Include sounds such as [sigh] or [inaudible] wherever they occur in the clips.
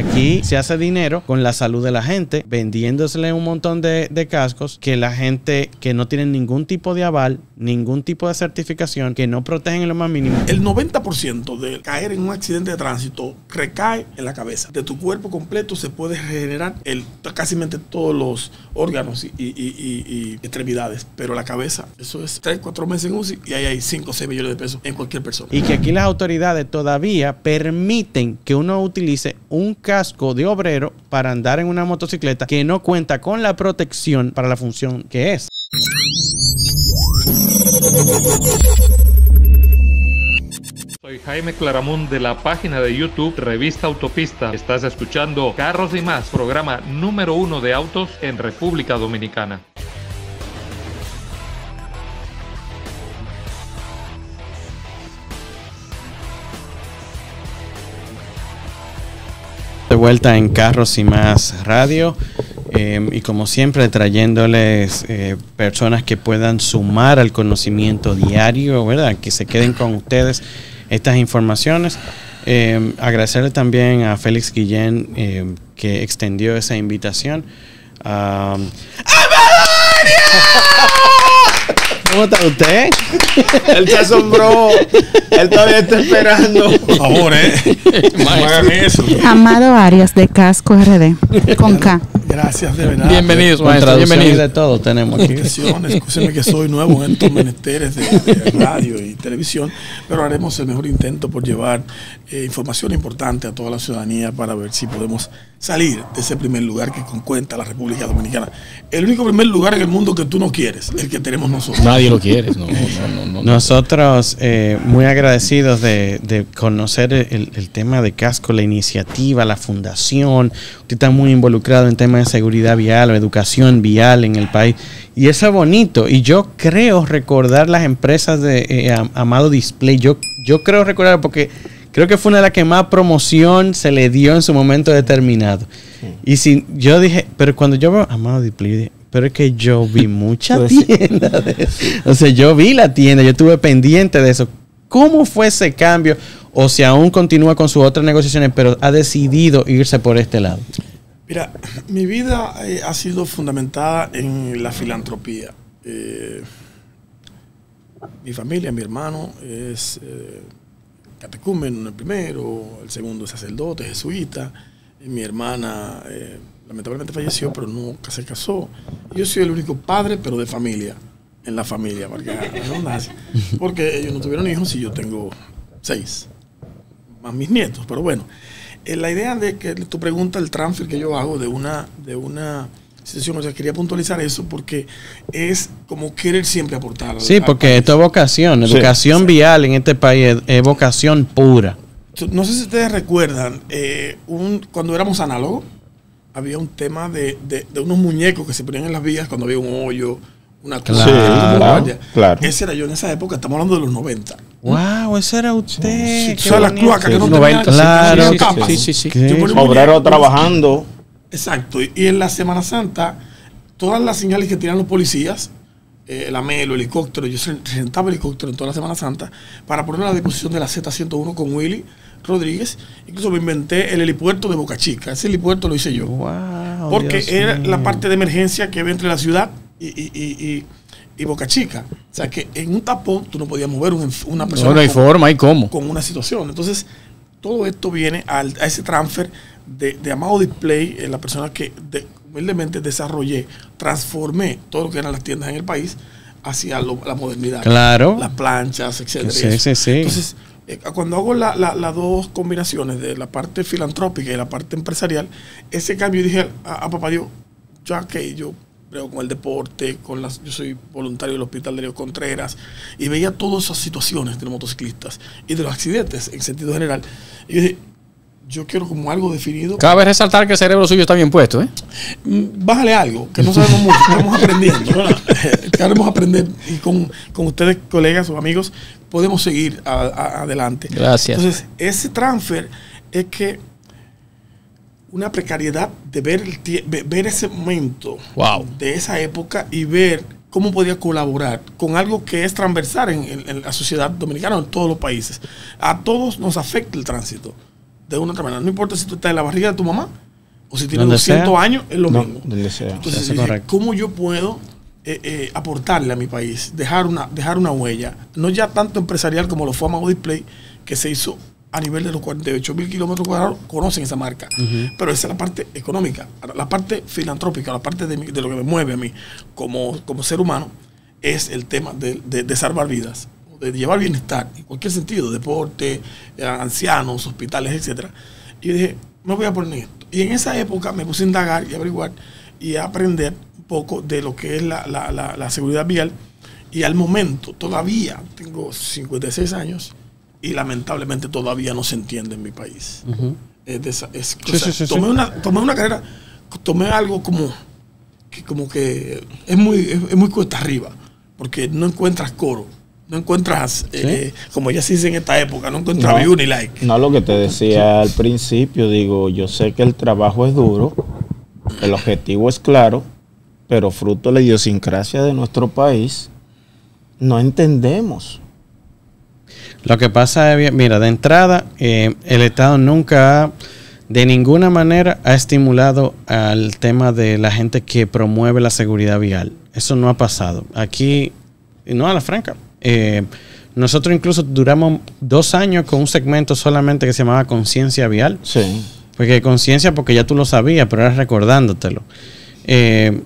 aquí se hace dinero con la salud de la gente, vendiéndosele un montón de, de cascos que la gente que no tienen ningún tipo de aval, ningún tipo de certificación, que no protegen en lo más mínimo. El 90% de caer en un accidente de tránsito recae en la cabeza. De tu cuerpo completo se puede regenerar el, casi todos los órganos y, y- y- y extremidades, pero la cabeza, eso es 3, 4 meses en UCI y ahí hay 5 o 6 millones de pesos en cualquier persona. Y que aquí las autoridades todavía permiten que uno utilice un casco de obrero para andar en una motocicleta que no cuenta con la protección para la función que es. Soy Jaime Claramún de la página de YouTube Revista Autopista. Estás escuchando Carros y más, programa número uno de autos en República Dominicana. De vuelta en Carros y Más Radio. eh, y como siempre, trayéndoles eh, personas que puedan sumar al conocimiento diario, ¿verdad? Que se queden con ustedes estas informaciones. Eh, agradecerle también a Félix Guillén eh, que extendió esa invitación. Ah, ¿Cómo está usted? [laughs] Él se asombró. Él todavía está esperando. Por favor, ¿eh? [laughs] No hagan eso. Amado Arias de Casco RD con K. Gracias, de verdad. Bienvenidos, maestro. Bienvenidos. de todo tenemos aquí. Escúcheme que soy nuevo en estos menesteres de, de radio y televisión, pero haremos el mejor intento por llevar eh, información importante a toda la ciudadanía para ver si podemos salir de ese primer lugar que cuenta la República Dominicana. El único primer lugar en el mundo que tú no quieres, el que tenemos nosotros. Nadie lo quiere. No, no, no, no. Nosotros eh, muy agradecidos de, de conocer el, el tema de casco, la iniciativa, la fundación. Usted está muy involucrado en temas de seguridad vial o educación vial en el país. Y eso es bonito. Y yo creo recordar las empresas de eh, Am- Amado Display. Yo, yo creo recordar porque creo que fue una de las que más promoción se le dio en su momento determinado. Y si yo dije, pero cuando yo veo Amado Display, yo dije, pero es que yo vi [laughs] mucha tienda de eso. O sea, yo vi la tienda, yo estuve pendiente de eso. ¿Cómo fue ese cambio? O si aún continúa con sus otras negociaciones, pero ha decidido irse por este lado. Mira, mi vida eh, ha sido fundamentada en la filantropía. Eh, mi familia, mi hermano es eh, catecúmeno el primero, el segundo es sacerdote, jesuita. mi hermana eh, lamentablemente falleció, pero nunca se casó. Yo soy el único padre, pero de familia, en la familia, porque, porque ellos no tuvieron hijos y yo tengo seis más mis nietos. Pero bueno, eh, la idea de que tu pregunta, el transfer que yo hago de una, de una situación, o sea, quería puntualizar eso porque es como querer siempre aportar. Sí, porque país. esto es vocación. Sí. Educación vial en este país es, vocación pura. No sé si ustedes recuerdan, eh, un, cuando éramos análogos, había un tema de, de- de unos muñecos que se ponían en las vías cuando había un hoyo, una cruz, Claro. Sí, claro. Ese era yo en esa época, estamos hablando de los 90. Wow, ese era usted. Sí, las cloacas que no tenían 90, claro, sí, sí, sí, Obrero trabajando. Exacto. Y, en la Semana Santa, todas las señales que tiran los policías, eh, el AMELO, el helicóptero, yo rentaba helicóptero en toda la Semana Santa para poner a la disposición de la Z101 con Willy Rodríguez. Incluso me inventé el helipuerto de Boca Chica. Ese helipuerto lo hice yo. Wow, porque Dios era mío. la parte de emergencia que ve entre la ciudad y, y- y- y- y Boca Chica. O sea que en un tapón tú no podías mover una persona No, no hay con- forma, hay cómo. con una situación. Entonces, todo esto viene al- a ese transfer de, de Amado Display, eh, la persona que de- humildemente desarrollé, transformé todo lo que eran las tiendas en el país hacia lo- la modernidad. Claro. Las planchas, etcétera. Sí, y sí, sí. Entonces, eh, cuando hago la- la- las dos combinaciones de la parte filantrópica y la parte empresarial, ese cambio dije a, a papá Dios, ya que yo creo con el deporte, con las, yo soy voluntario del Hospital de Leo Contreras, y veía todas esas situaciones de los motociclistas y de los accidentes en sentido general. Y yo dije, yo quiero como algo definido. Cabe resaltar que el cerebro suyo está bien puesto, ¿eh? Mm, Bájale algo, que no sabemos mucho, estamos aprendiendo. [laughs] [laughs] Queremos aprender y con, con ustedes, colegas o amigos, podemos seguir a- a- adelante. Gracias. Entonces, ese transfer es que una precariedad de ver, el ver ese momento Wow. de esa época y ver cómo podía colaborar con algo que es transversal en, en- en la sociedad dominicana, en todos los países. A todos nos afecta el tránsito. de una otra manera. No importa si tú estás en la barriga de tu mamá o si tienes Donde 200 sea. años, es lo No, mismo. sea. Entonces. ¿cómo yo puedo eh, eh, aportarle a mi país? Dejar una, dejar una huella. No ya tanto empresarial como lo fue Amago Display, que se hizo a nivel de los 48 mil kilómetros cuadrados, conocen esa marca. Pero esa es la parte económica. La parte filantrópica, la parte de, mi- de lo que me mueve a mí como, como ser humano, es el tema de, de- de salvar vidas, de llevar bienestar, en cualquier sentido, deporte, eh, ancianos, hospitales, etcétera. Y yo dije, me voy a poner en esto. Y en esa época me puse a indagar y averiguar y a aprender un poco de lo que es la, la- la- la seguridad vial. Y al momento, todavía tengo 56 años y lamentablemente todavía no se entiende en mi país. Es de esa- es- o Sí, sea, sí, sí, tomé. Una, tomé una carrera, tomé algo como que, como que es muy, es, es muy cuesta arriba, porque no encuentras coro, no encuentras, eh, como ya se dice en esta época, no encuentras view ni like. No, lo que te decía al principio, digo, yo sé que el trabajo es duro, el objetivo es claro, pero fruto de la idiosincrasia de nuestro país, no entendemos. Lo que pasa es, mira, de entrada, eh, el Estado nunca ha, de ninguna manera ha estimulado al tema de la gente que promueve la seguridad vial. Eso no ha pasado. Aquí, no a la franca. eh, nosotros incluso duramos dos años con un segmento solamente que se llamaba conciencia vial. Sí. Porque conciencia, porque ya tú lo sabías, pero era recordándotelo. Eh,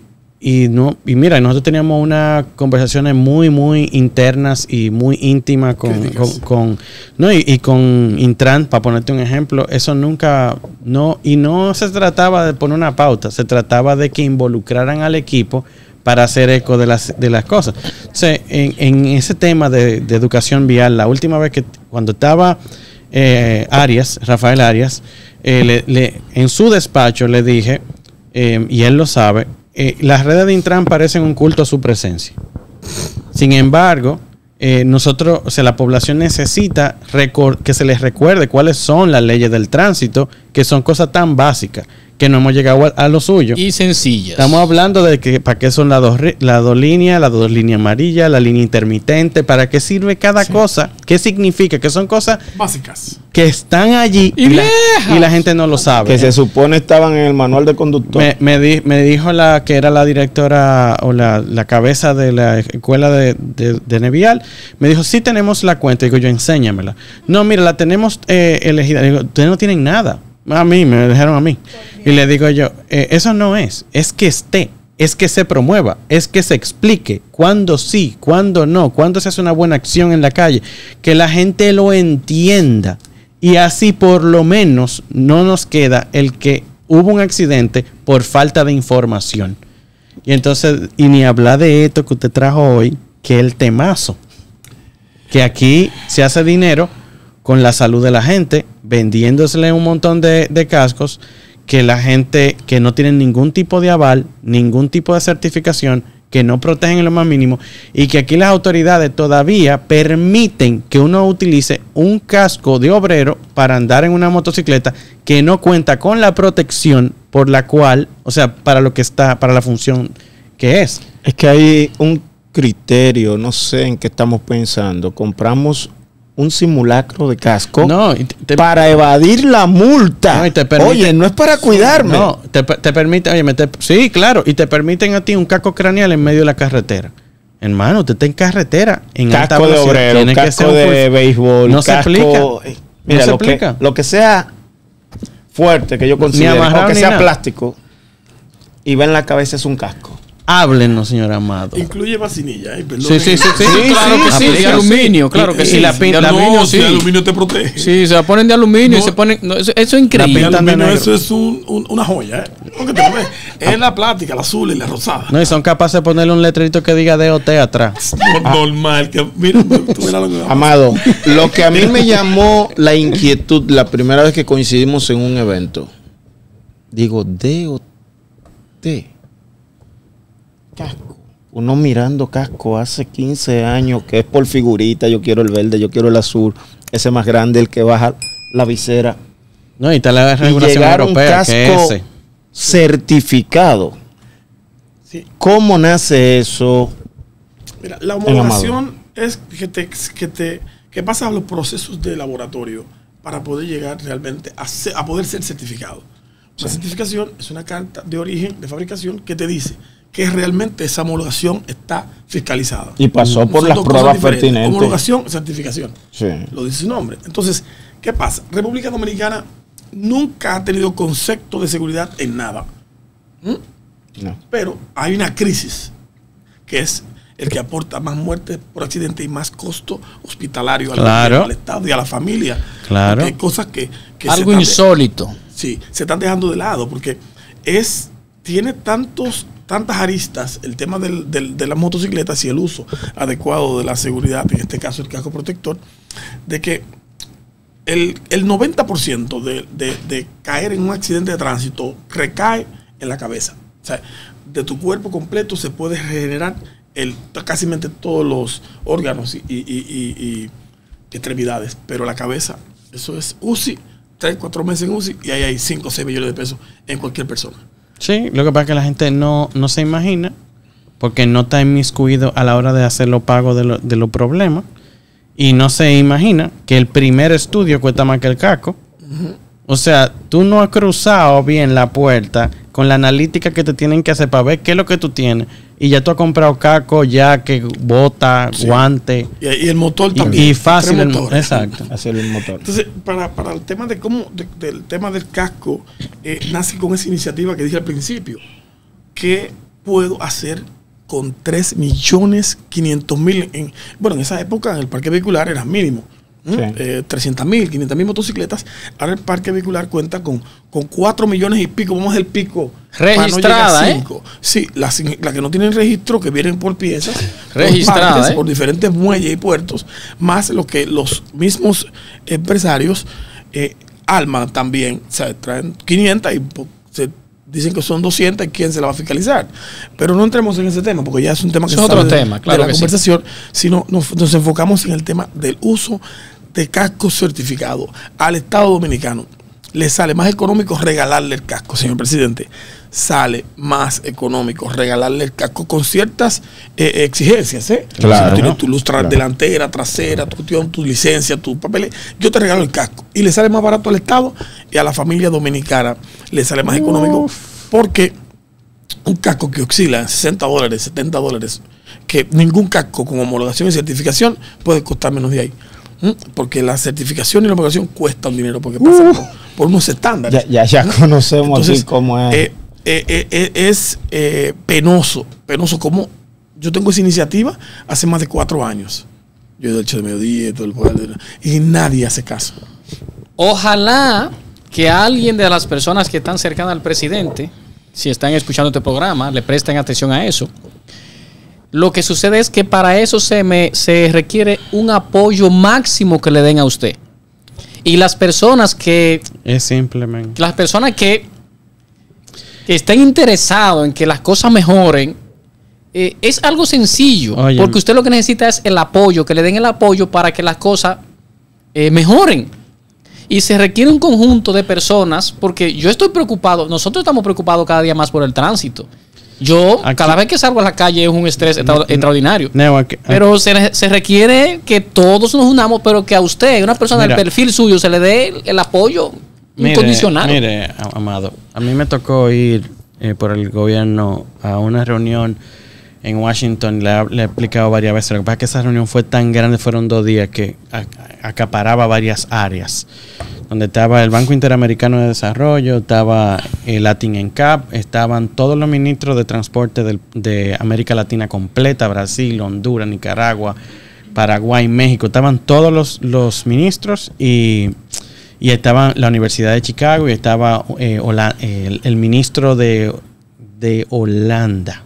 y no y mira, nosotros teníamos unas conversaciones muy, muy internas y muy íntimas con, con, con- no, y, y con Intran, para ponerte un ejemplo, eso nunca, no, y no se trataba de poner una pauta, se trataba de que involucraran al equipo para hacer eco de las, de las cosas. Entonces, en, en ese tema de, de educación vial, la última vez que, cuando estaba eh, Arias, Rafael Arias, eh, le- le- en su despacho le dije, eh, y él lo sabe, eh, las redes de Intran parecen un culto a su presencia. Sin embargo, eh, nosotros, o sea, la población necesita que se les recuerde cuáles son las leyes del tránsito, que son cosas tan básicas que no hemos llegado a, a lo suyo. Y sencillas. Estamos hablando de que para qué son las dos, las dos líneas, las dos líneas amarillas, la línea intermitente, para qué sirve cada cosa, qué significa, que son cosas Básicas. que están allí Y y, la, viejas. y la gente no lo sabe. Que se supone estaban en el manual de conductor. Me, me, di- me dijo la que era la directora o la, la cabeza de la escuela de, de, de Nevial. Me dijo, sí tenemos la cuenta. Digo yo, enséñamela. No, mira, la tenemos eh, elegida. Digo, ustedes no tienen nada. A mí, me dijeron a mí. Y le digo yo, "Eh, eso no es. Es que esté. Es que se promueva. Es que se explique cuándo sí, cuándo no. Cuándo se hace una buena acción en la calle. Que la gente lo entienda. Y así por lo menos no nos queda el que hubo un accidente por falta de información. Y entonces, y ni hablar de esto que usted trajo hoy, que el temazo. Que aquí se hace dinero con la salud de la gente, vendiéndosele un montón de, cascos que la gente que no tienen ningún tipo de aval, ningún tipo de certificación, que no protegen en lo más mínimo y que aquí las autoridades todavía permiten que uno utilice un casco de obrero para andar en una motocicleta que no cuenta con la protección por la cual, o sea, para lo que está, para la función que es. Es que hay un criterio, no sé en qué estamos pensando. Compramos un simulacro de casco No, te- para evadir la multa. No, y te permite- Oye, no es para cuidarme. No, te, te permite, oye, me te- sí, claro, y te permiten a ti un casco craneal en medio de la carretera. Hermano, usted está en carretera, en alta casco de velocidad, obrero, tiene que casco ser un de béisbol, No se casco- explica. eh, Mira, No se lo, que, lo que sea fuerte que yo considere, amarrado o que sea nada. plástico, y va en la cabeza es un casco. Háblenos, señor Amado. Incluye vacinilla. eh, Sí, sí, sí, sí, Sí, claro que sí, de aplica. aluminio, claro que y sí. la pin- de aluminio, no, sí. si el aluminio te protege. Sí, se la ponen de aluminio y se ponen. no, eso, eso es increíble. de aluminio, eso es un- un- una joya. ¿eh? Te ves. Es la plástica, la azul y la rosada. No, y son capaces de ponerle un letrerito que diga DOT atrás. No- Normal. Que, mira, verás lo que. Amado, lo que a mí me llamó la inquietud la primera vez que coincidimos en un evento, digo, DOT, casco. Uno mirando casco hace 15 años que es por figurita, yo quiero el verde, yo quiero el azul, ese más grande, el que baja la visera. No, y está la Y regulación un europea, que es casco ese. certificado. Sí. ¿Cómo nace eso? Mira, la homologación es que te, que te que pasa los procesos de laboratorio para poder llegar realmente a, ser- a poder ser certificado. La certificación es una carta de origen, de fabricación, que te dice que realmente esa homologación está fiscalizada. Y pasó por Son las pruebas pertinentes. Homologación, certificación. Sí. Lo dice su nombre. Entonces, ¿qué pasa? República Dominicana nunca ha tenido concepto de seguridad en nada. ¿Mm? No. Pero hay una crisis que es el que aporta más muertes por accidente y más costo hospitalario al, Claro. gobierno, al Estado y a la familia. Claro. Porque hay cosas que, que Algo de- insólito. sí, se están dejando de lado porque es tiene tantos tantas aristas el tema del- de las motocicletas y el uso adecuado de la seguridad, en este caso el casco protector, de que el, el 90% de, de- de caer en un accidente de tránsito recae en la cabeza. O sea, de tu cuerpo completo se puede regenerar el, casi todos los órganos y extremidades, pero la cabeza, eso es UCI, 3, 4 meses en UCI y ahí hay 5 o 6 millones de pesos en cualquier persona. Sí, lo que pasa es que la gente no, no se imagina, porque no está inmiscuido a la hora de hacer los pagos de, lo- de los problemas, y no se imagina que el primer estudio cuesta más que el caco. O sea, tú no has cruzado bien la puerta con la analítica que te tienen que hacer para ver qué es lo que tú tienes, y ya tú has comprado caco, ya que bota, Sí. guante, Y, y el motor y, también. y fácil. el exacto. [laughs] Hacer el motor. Entonces, para, para el tema de cómo, de- del tema del casco, eh, nace con esa iniciativa que dije al principio. ¿Qué puedo hacer con 3 millones 500 mil? En, bueno, en esa época en el parque vehicular era mínimo. Sí. 300 mil, 500 mil motocicletas. Ahora el parque vehicular cuenta con, con 4 millones y pico. Vamos del pico. para no Registrada, llegar a ¿eh? cinco. Sí, las la que no tienen registro, que vienen por piezas. por [laughs] Registrada, partes, ¿eh? por diferentes muelles y puertos, más lo que los mismos empresarios eh, alman también. O sea, traen 500 y se dicen que son 200 y quién se la va a fiscalizar. Pero no entremos en ese tema porque ya es un tema que Es otro de- tema, de claro la que sí. conversación, sino nos, nos enfocamos en el tema del uso de casco certificado al Estado Dominicano. Le sale más económico regalarle el casco, señor presidente. Sale más económico regalarle el casco con ciertas eh, exigencias. ¿eh? Claro. Si tú tienes tu luz Claro. delantera, trasera, tu, cuestión, tu licencia, tu papel, yo te regalo el casco. Y le sale más barato al Estado y a la familia dominicana le sale más económico porque un casco que oscila en 60 dólares, 70 dólares, que ningún casco con homologación y certificación puede costar menos de ahí. ¿Mm? Porque la certificación y la homologación cuesta un dinero porque pasa por, por unos estándares. Ya, ya, ya conocemos Entonces, aquí cómo es. eh, eh, eh, eh, es eh, penoso, penoso como yo tengo esa iniciativa hace más de cuatro años. Yo he hecho hecho de mediodía y todo el poder, y nadie hace caso. Ojalá que alguien de las personas que están cercanas al presidente, si están escuchando este programa, le presten atención a eso. Lo que sucede es que para eso se, me, se requiere un apoyo máximo que le den a usted. Y las personas que, Es simplemente. las personas que, que estén interesados en que las cosas mejoren, eh, es algo sencillo. Oye. porque usted lo que necesita es el apoyo, que le den el apoyo para que las cosas eh, mejoren. Y se requiere un conjunto de personas, porque yo estoy preocupado, nosotros estamos preocupados cada día más por el tránsito. Yo, Aquí- cada vez que salgo a la calle es un estrés extra- extraordinario. Aquí- Pero se, se requiere que todos nos unamos, pero que a usted, una persona Mira. del perfil suyo, se le dé el, el apoyo Mire, Amado, a mí me tocó ir eh, por el gobierno a una reunión en Washington, le, he explicado varias veces. Lo que pasa es que esa reunión fue tan grande, fueron dos días, que acaparaba varias áreas. Donde estaba el Banco Interamericano de Desarrollo, estaba el Latin ENCAP, estaban todos los ministros de transporte del- de América Latina completa, Brasil, Honduras, Nicaragua, Paraguay, México. Estaban todos los, los ministros y, y estaba la Universidad de Chicago y estaba eh, Hola- el, el ministro de, de Holanda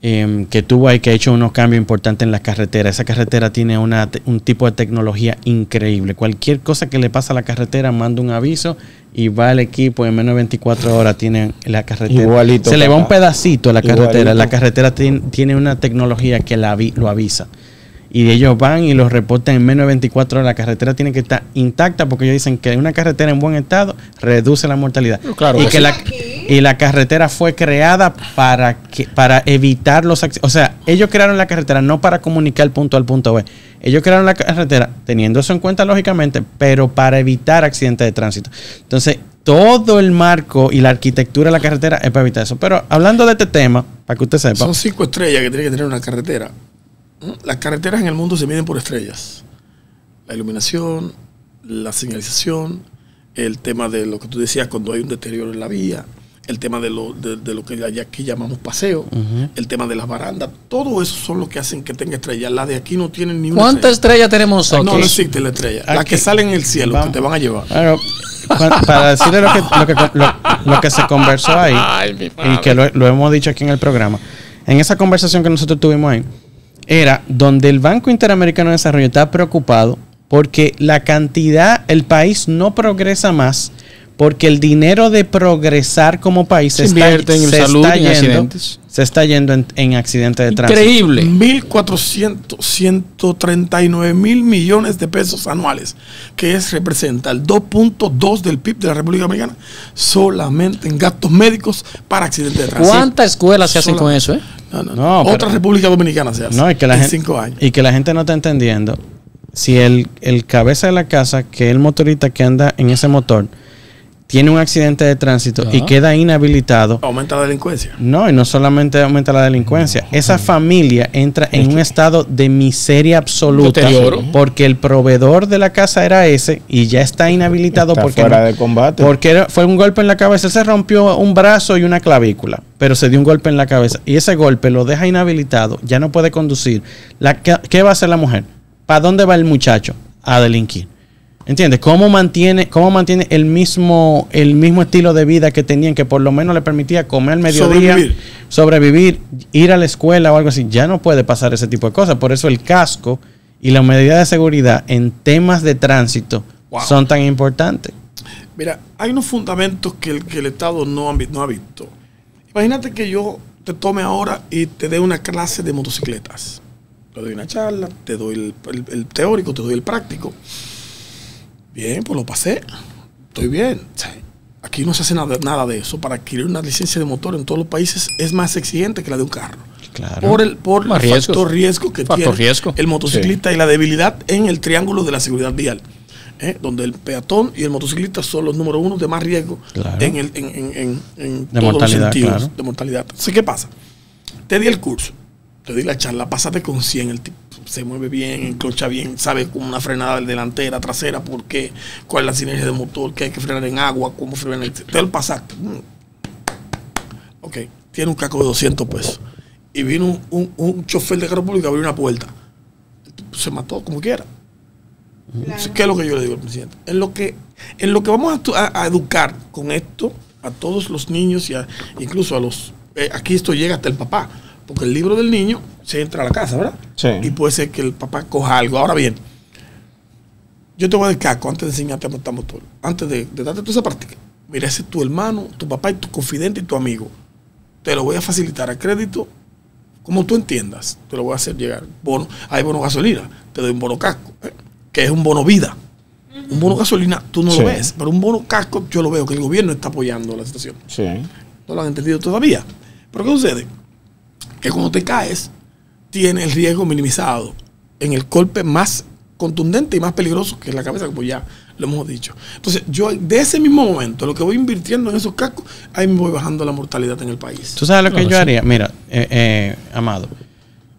em, que tuvo ahí que ha hecho unos cambios importantes en las carreteras. Esa carretera tiene una, un tipo de tecnología increíble. Cualquier cosa que le pasa a la carretera, manda un aviso y va el equipo en menos de 24 horas tiene la carretera. Igualito Se le va un pedacito a la carretera. Igualito. La carretera tien- tiene una tecnología que la lo avisa. Y ellos van y los reportan en menos de 24 horas. La carretera tiene que estar intacta porque ellos dicen que una carretera en buen estado reduce la mortalidad. claro y, que que la, Y la carretera fue creada para que para evitar los accidentes. O sea, ellos crearon la carretera no para comunicar el punto al punto B. Ellos crearon la carretera teniendo eso en cuenta lógicamente, pero para evitar accidentes de tránsito. Entonces, todo el marco y la arquitectura de la carretera es para evitar eso. Pero hablando de este tema, para que usted sepa, Son cinco estrellas que tiene que tener una carretera. Las carreteras en el mundo se miden por estrellas. La iluminación, la señalización, el tema de lo que tú decías cuando hay un deterioro en la vía, el tema de lo, de, de lo que allá aquí llamamos paseo, el tema de las barandas, todo eso son lo que hacen que tenga estrellas. Las de aquí no tienen ni una ¿Cuántas estrella. estrellas tenemos No, nosotros? no existe la estrella. Las que salen en el cielo, Vamos. que te van a llevar. Para decirle lo que, lo que, lo- lo que se conversó ahí, y que lo, lo hemos dicho aquí en el programa, en esa conversación que nosotros tuvimos ahí, era donde el Banco Interamericano de Desarrollo está preocupado porque la cantidad, el país no progresa más porque el dinero de progresar como país Se invierte en se salud y en yendo, accidentes. se está yendo en, en accidentes de tránsito. Increíble. 1.400, 139 mil millones de pesos anuales, que es representa el 2.2 del PIB de la República Dominicana, solamente en gastos médicos para accidentes de tránsito. ¿Cuántas escuelas se hacen Sola- con eso? eh? No, no, No, Otra pero- República Dominicana se hace. No, y que la en gente, cinco años. Y que la gente no está entendiendo. Si el, el cabeza de la casa, que es el motorista que anda en ese motor, tiene un accidente de tránsito y queda inhabilitado. Aumenta la delincuencia. No, y no solamente aumenta la delincuencia. Esa familia entra en un estado de miseria absoluta Deterioro. porque el proveedor de la casa era ese y ya está inhabilitado Está porque fuera no- de combate. porque era- fue un golpe en la cabeza. Él se rompió un brazo y una clavícula, pero se dio un golpe en la cabeza. Y ese golpe lo deja inhabilitado, ya no puede conducir. La, ¿qué, qué va a hacer la mujer? ¿Para dónde va el muchacho? A delinquir. ¿Entiendes? ¿Cómo mantiene, cómo mantiene el mismo, el mismo estilo de vida que tenían, que por lo menos le permitía comer al mediodía, Sobrevivir. sobrevivir, ir a la escuela o algo así? Ya no puede pasar ese tipo de cosas. Por eso el casco y la medida de seguridad en temas de tránsito Wow. son tan importantes. Mira, hay unos fundamentos que el, que el Estado no ha, no ha visto. Imagínate que yo te tome ahora y te dé una clase de motocicletas. Te doy una charla, te doy el, el- el teórico, te doy el práctico. Bien, pues lo pasé. Estoy bien. Aquí no se hace nada, nada de eso. Para adquirir una licencia de motor en todos los países es más exigente que la de un carro. Claro. Por el, por el riesgos. factor riesgo que Factor tiene riesgo. el motociclista y la debilidad en el triángulo de la seguridad vial. ¿eh? Donde el peatón y el motociclista son los número uno de más riesgo Claro. en, el, en, en, en, en De todos los sentidos claro. de mortalidad. Entonces, ¿qué pasa? Te di el curso, te di la charla, pásate con 100, el tipo se mueve bien, encrocha bien, sabe como una frenada delantera, trasera, por qué, cuál es la sinergia del motor, que hay que frenar en agua, cómo frenar. Lo pasaste. Mm. Ok, tiene un caco de 200 pesos. Y vino un, un, un chofer de carro público a abrir una puerta. El Se mató como quiera. ¿Qué es lo que yo le digo al presidente? En lo que, en lo que vamos a educar con esto a todos los niños y a- incluso a los... eh, aquí esto llega hasta el papá, porque el libro del niño se entra a la casa, ¿verdad? Sí. Y puede ser que el papá coja algo. Ahora bien, yo te voy a dar casco antes de enseñarte a montar motor, antes de, de darte toda esa práctica. Mira, ese es tu hermano, tu papá y tu confidente y tu amigo. Te lo voy a facilitar a crédito como tú entiendas. Te lo voy a hacer llegar. Bono, hay bono gasolina, te doy un bono casco, ¿eh? que es un bono vida. Un bono gasolina tú no Sí. lo ves, pero un bono casco yo lo veo, que el gobierno está apoyando la situación. Sí. No lo han entendido todavía. Pero ¿qué sucede? Que cuando te caes, tiene el riesgo minimizado en el golpe más contundente y más peligroso que es la cabeza, como ya lo hemos dicho. Entonces, yo de ese mismo momento, lo que voy invirtiendo en esos cascos, ahí me voy bajando la mortalidad en el país. ¿Tú sabes lo que yo sí. haría? Mira, eh, eh, Amado,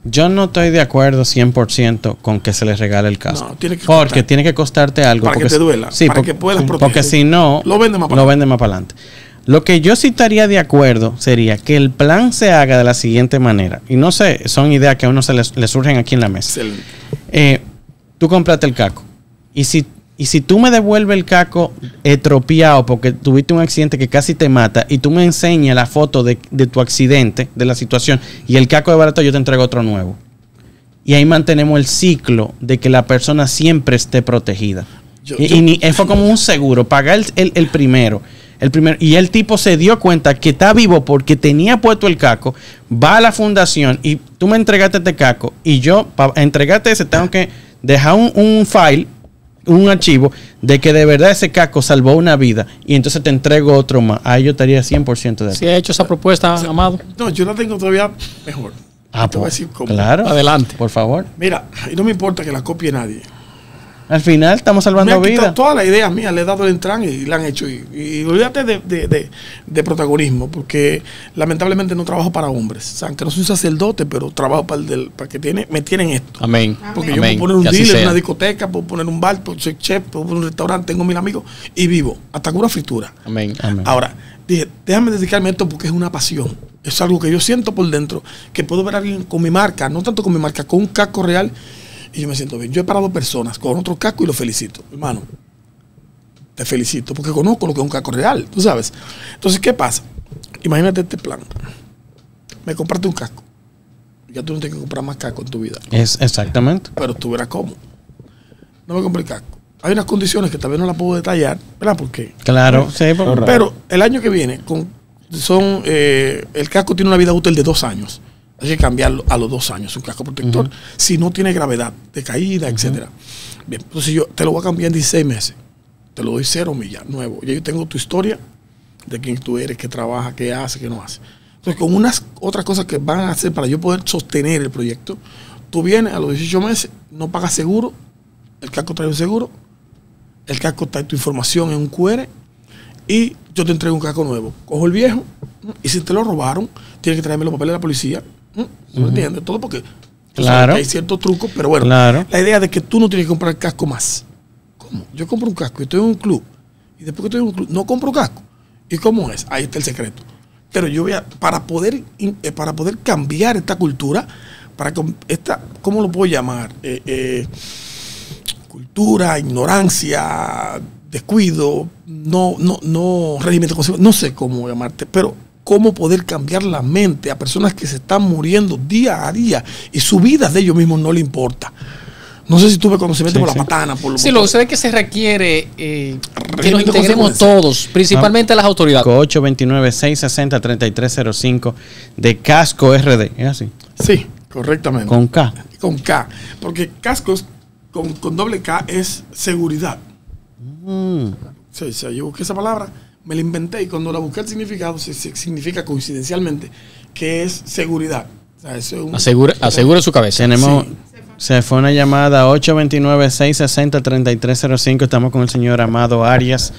yo no estoy de acuerdo 100% con que se les regale el casco. No, tiene que porque costar. tiene que costarte algo. Para que te duela, Sí, para porque, que puedas. Porque si no, Lo venden más para adelante. Lo que yo sí estaría de acuerdo sería que el plan se haga de la siguiente manera. Y no sé, son ideas que a uno se les, le surgen aquí en la mesa. Excelente. Eh, tú compraste el caco. Y si, y si tú me devuelves el caco estropeado porque tuviste un accidente que casi te mata y tú me enseñas la foto de, de tu accidente, de la situación, y el caco de barato, yo te entrego otro nuevo. Y ahí mantenemos el ciclo de que la persona siempre esté protegida. Yo- y, yo- y ni- fue como un seguro, pagar el, el- el primero. El primero, y el tipo se dio cuenta que está vivo porque tenía puesto el caco, va a la fundación y tú me entregaste este caco y yo para entregarte ese tengo que dejar un, un file un archivo de que de verdad ese casco salvó una vida y entonces te entrego otro más. Ahí yo estaría 100% de Si acuerdo. ha hecho esa propuesta, Amado, No, yo la tengo todavía mejor. Ah, Te voy a pues, decir cómo. claro. Adelante. Por favor. Mira, y no me importa que la copie nadie. Al final estamos Me salvando quitado vidas. todas las ideas mías, le he dado el entran y la han hecho. Y, y olvídate de, de- de- de protagonismo, porque lamentablemente no trabajo para hombres. O sea, aunque no soy sacerdote, pero trabajo para el del, para que tiene, me tienen esto. Amén. Porque yo Amén. puedo poner un dealer una discoteca, puedo poner un bar, puedo ser chef, puedo poner un restaurante, tengo mil amigos y vivo, hasta con una fritura. Amén. Amén. Ahora, dije, déjame dedicarme a esto porque es una pasión. Es algo que yo siento por dentro, que puedo ver a alguien con mi marca, no tanto con mi marca, con un casco real, y yo me siento bien. Yo he parado personas con otro casco y lo felicito. Hermano, te felicito porque conozco lo que es un casco real, tú sabes. Entonces, ¿qué pasa? Imagínate este plan. Me compraste un casco. Ya tú no tienes que comprar más casco en tu vida Es exactamente. pero tú verás cómo. No me compré el casco. Hay unas condiciones que tal vez no las puedo detallar, ¿verdad? Porque. Claro, sí, por-. Pero el año que viene, con, son eh, el casco tiene una vida útil de dos años. Hay que cambiarlo a los dos años, un casco protector, si no tiene gravedad de caída, etcétera. Bien, entonces yo te lo voy a cambiar en 16 meses. Te lo doy cero millas, nuevo. Ya yo tengo tu historia de quién tú eres, qué trabaja, qué hace, qué no hace. Entonces, con unas otras cosas que van a hacer para yo poder sostener el proyecto, tú vienes a los 18 meses, no pagas seguro, el casco trae un seguro, el casco trae tu información en un QR y yo te entrego un casco nuevo. Cojo el viejo y si te lo robaron, tienes que traerme los papeles de la policía. ¿Me entiendes? Todo porque Claro. hay ciertos trucos, pero bueno, Claro. la idea de que tú no tienes que comprar casco más. ¿Cómo? Yo compro un casco y estoy en un club. Y después que estoy en un club, no compro casco. ¿Y cómo es? Ahí está el secreto. Pero yo voy a, para poder, eh, para poder cambiar esta cultura, para que esta, ¿cómo lo puedo llamar? Eh, eh, cultura, ignorancia, descuido, no, no, no, consecuencia, no sé cómo llamarte, pero cómo poder cambiar la mente a personas que se están muriendo día a día y su vida de ellos mismos no le importa. No sé si tuve conocimiento Sí, por sí. la patana, por lo Sí, lo que sucede es que se requiere eh, que nos integremos todos, principalmente las autoridades. 829-660-3305 de Casco RD. ¿Es así? Sí, correctamente. Con K. Con K. Porque cascos con, con doble K es seguridad. Mm. Sí, sea, yo busqué esa palabra, me la inventé y cuando la busqué el significado, se, se- significa coincidencialmente que es seguridad. O sea, eso es un- Asegure, asegure su cabeza. Tenemos. Se fue una llamada 829-660-3305. Estamos con el señor Amado Arias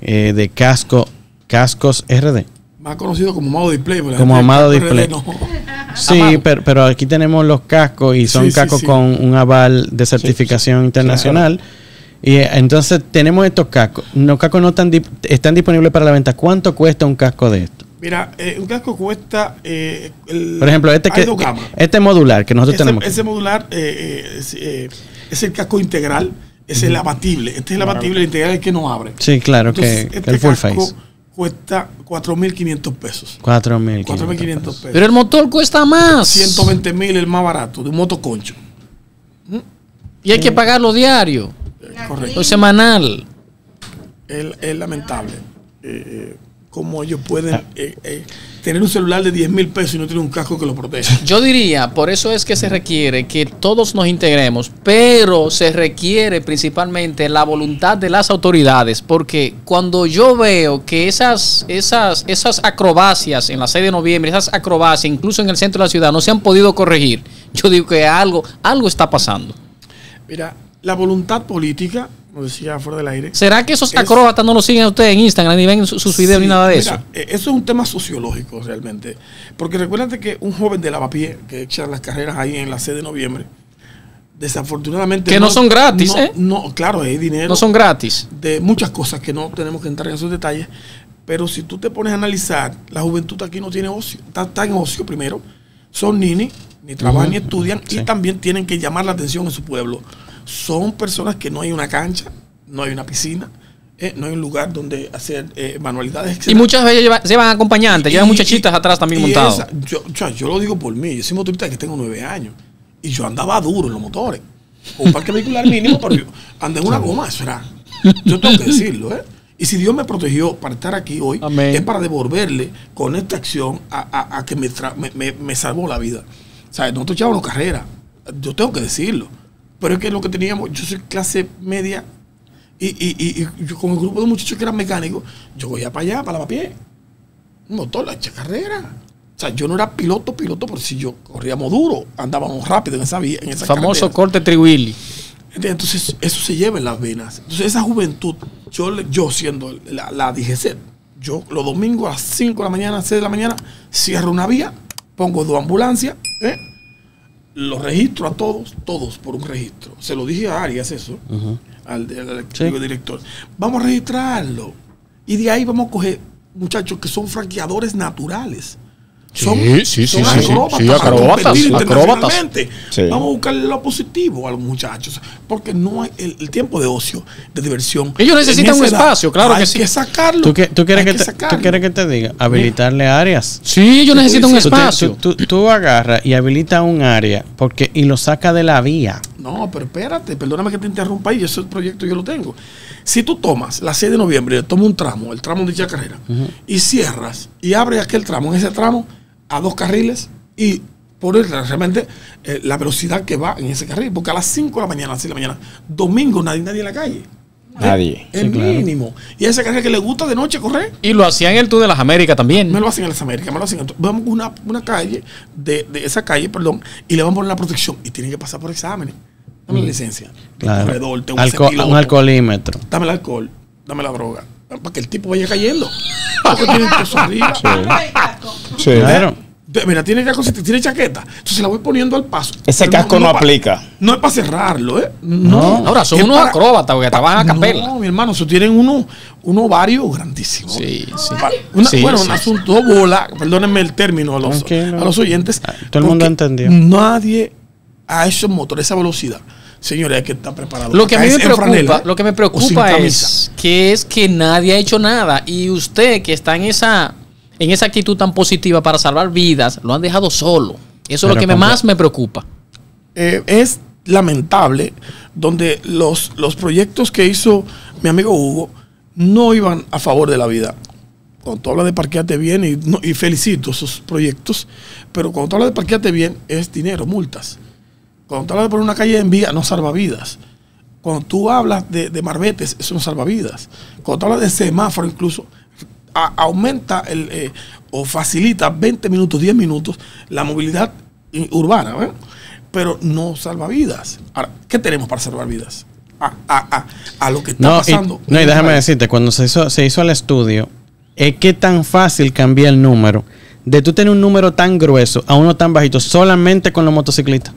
eh, de Casco Cascos RD. Más conocido como Amado Display. Como Amado RD Display. no. [laughs] Sí, Amado. pero, pero aquí tenemos los cascos y son Sí, cascos sí. con un aval de certificación internacional. Y eh, entonces tenemos estos cascos. Los cascos no están, disponibles para la venta. ¿Cuánto cuesta un casco de esto? Mira, eh, un casco cuesta. eh, el- Por ejemplo, este que este modular que nosotros ese, tenemos. ese modular eh, es, eh, es el casco integral, es el abatible. Este es el abatible, el integral es el que no abre. Sí, claro, Entonces, que, que este el full casco face. cuesta 4.500 pesos. 4.000. 4.500 pesos. Pero el motor cuesta más. 120 mil el más barato, de un motoconcho. Y hay que pagarlo diario, Correcto. o semanal. Es, es lamentable eh, eh, cómo ellos pueden eh, eh, tener un celular de 10 mil pesos y no tener un casco que lo proteja. Yo diría, por eso es que se requiere que todos nos integremos, pero se requiere principalmente la voluntad de las autoridades, porque cuando yo veo que esas, esas, esas acrobacias en la 6 de noviembre, esas acrobacias incluso en el centro de la ciudad no se han podido corregir, yo digo que algo, algo está pasando. Mira, la voluntad política, como decía fuera del aire. ¿Será que esos Es- acróbatas no lo siguen a ustedes en Instagram ni ven sus, sus videos Sí, ni nada de mira, eso? eh, Eso es un tema sociológico realmente. Porque recuérdate que un joven de lavapié que echa las carreras ahí en la 6 de noviembre, desafortunadamente. Que no son gratis, no- ¿eh? No, claro, hay dinero. No son gratis. de muchas cosas que no tenemos que entrar en esos detalles. Pero si tú te pones a analizar, la juventud aquí no tiene ocio. Está, está en ocio primero. Son ninis, ni trabajan ni estudian y también tienen que llamar la atención en su pueblo. Son personas que no hay una cancha, no hay una piscina, eh, no hay un lugar donde hacer eh, manualidades. Y etcétera. muchas veces lleva- llevan acompañantes, llevan Y- muchachitas y- atrás también y montados. yo, yo lo digo por mí. Yo soy motorista que tengo nueve años. Y yo andaba duro en los motores. Un parque vehicular mínimo, pero yo andé en una goma, eso era. Yo tengo que decirlo, ¿eh? Y si Dios me protegió para estar aquí hoy, Amén. es para devolverle con esta acción a, a- a que me, me, me- me salvó la vida. O sea, nosotros echábamos carrera. Yo tengo que decirlo. Pero es que lo que teníamos, yo soy clase media y, y, y, y yo con el grupo de muchachos que eran mecánicos, yo voy para allá, para lavapiés. Un motor, la hecha carrera. O sea, yo no era piloto, piloto, pero si yo corríamos duro, andábamos rápido en esa vía, en esa Famoso corte triwilly. Entonces, eso se lleva en las venas. Entonces, esa juventud, yo, yo siendo la, la DGC, yo los domingos a las 5 de la mañana, 6 de la mañana, cierro una vía, pongo dos ambulancias, ¿eh? Los registro a todos, todos por un registro. Se lo dije a Arias eso, al, al Sí. director. Vamos a registrarlo. Y de ahí vamos a coger muchachos que son franqueadores naturales. Son, Sí, sí, son sí, sí, sí. internacionalmente. Sí. Vamos a buscarle lo positivo a los muchachos, porque no hay el, el tiempo de ocio, de diversión. Ellos necesitan un espacio, claro hay que sí. que sacarlo. ¿Tú, que- tú quieres, hay que te, sacarlo. ¿Tú quieres que te diga? Habilitarle áreas. Sí, yo necesito un espacio. tú, tú- tú agarras y habilitas un área porque y lo saca de la vía. No, pero espérate, perdóname que te interrumpa ahí, ese proyecto yo lo tengo. Si tú tomas la 6 de noviembre, tomas un tramo, el tramo de dicha carrera, y cierras y abres aquel tramo, en ese tramo, a dos carriles y pones realmente eh, la velocidad que va en ese carril, porque a las 5 de la mañana, a las 6 de la mañana, domingo nadie, nadie en la calle. Nadie. El mínimo. Y ese carril que le gusta de noche correr, Y lo hacían en el Tour de las Américas también. me lo hacen en las Américas, me lo hacen en Vamos a una, una calle, de, de esa calle, perdón, y le vamos a poner la protección. Y tienen que pasar por exámenes. Dame la licencia. De Claro. corredor, tengo Alco- un alcoholímetro. Dame el alcohol, dame la droga. Para que el tipo vaya cayendo. Porque tiene peso arriba. Sí. Claro. De- Mira, tiene casco, tiene chaqueta. Entonces la voy poniendo al paso. Ese Pero casco no aplica. No es para cerrarlo, ¿eh? No. Ahora, son unos para- acróbatas porque trabajan a capela. No, mi hermano, eso tienen uno, un ovario grandísimo. Sí, sí. Pa- una- Sí, bueno, sí, un asunto bola, perdónenme el término a los, Tranquilo. a los oyentes. Ah, todo el mundo entendió. Nadie a esos motores, esa velocidad. Señores, hay que estar preparado. Lo que a mí me preocupa, franela, lo que me preocupa es que es que nadie ha hecho nada y usted que está en esa en esa actitud tan positiva para salvar vidas, lo han dejado solo. Eso es lo que me- más me preocupa. eh, es lamentable donde los, los proyectos que hizo mi amigo Hugo no iban a favor de la vida. Cuando tú hablas de parquearte bien, y, no- y felicito esos proyectos, pero cuando tú hablas de parquearte bien es dinero, multas. Cuando tú hablas de poner una calle en vía, no salva vidas. Cuando tú hablas de, de marbetes, eso no salva vidas. Cuando tú hablas de semáforo, incluso, a- aumenta el, eh, o facilita 20 minutos, 10 minutos la movilidad urbana, ¿ven? pero no salva vidas. Ahora, ¿qué tenemos para salvar vidas? A, a- a- a lo que está No, y, pasando. no, y déjame decirte, cuando se hizo, se hizo el estudio, es que tan fácil cambiar el número de tú tener un número tan grueso a uno tan bajito solamente con los motociclistas.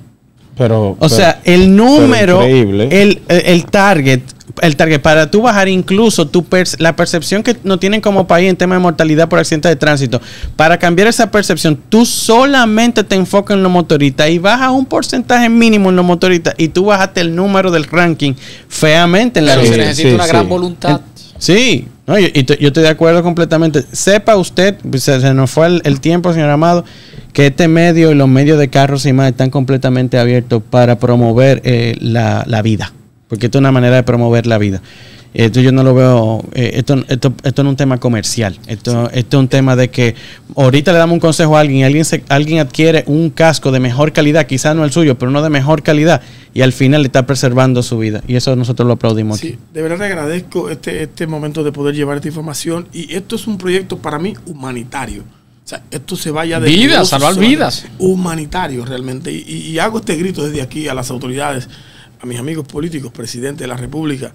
Pero, O pero- sea, el número, el, el, el target, el target para tú bajar incluso tu perce- la percepción que no tienen como país en tema de mortalidad por accidentes de tránsito, para cambiar esa percepción, tú solamente te enfocas en los motoristas y bajas un porcentaje mínimo en los motoristas y tú bajaste el número del ranking feamente en la Pero se necesita sí, una sí. gran voluntad. Sí, no, yo, y yo estoy de acuerdo completamente. Sepa usted, se, nos fue el, el tiempo, señor Amado, que este medio y los medios de carros y más están completamente abiertos para promover eh, la, la vida. Porque esto es una manera de promover la vida. Esto yo no lo veo, eh, esto, esto, esto no es un tema comercial. Esto, esto es un tema de que ahorita le damos un consejo a alguien, y alguien, se- alguien adquiere un casco de mejor calidad, quizás no el suyo, pero uno de mejor calidad, y al final le está preservando su vida. Y eso nosotros lo aplaudimos aquí. Sí, de verdad te agradezco este, este momento de poder llevar esta información. Y esto es un proyecto para mí humanitario. O sea, esto se vaya de Vidas, salvar vidas. Humanitario realmente. Y- y hago este grito desde aquí a las autoridades, a mis amigos políticos, presidente de la República.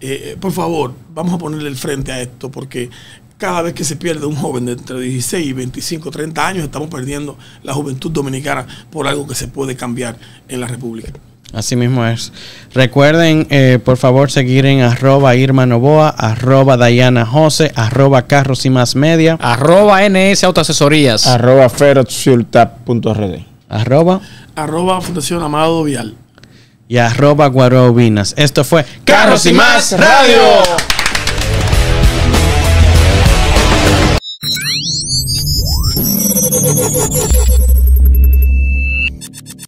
Eh, eh, por favor, vamos a ponerle el frente a esto porque cada vez que se pierde un joven de entre 16 y 25, 30 años, estamos perdiendo la juventud dominicana por algo que se puede cambiar en la República. Así mismo es. Recuerden, eh, por favor, seguir en arroba Irma Novoa, arroba Dayana Jose, arroba Carros y Más Media, Arroba NS Autoasesorías. Arroba arroba Arroba Fundación Amado Vial. Y arroba Guarobinas. Esto fue Carros y Más Radio.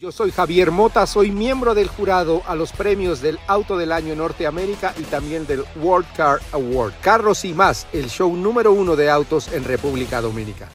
Yo soy Javier Mota, soy miembro del jurado a los premios del Auto del Año Norteamérica y también del World Car Award. Carros y más, el show número uno de autos en República Dominicana.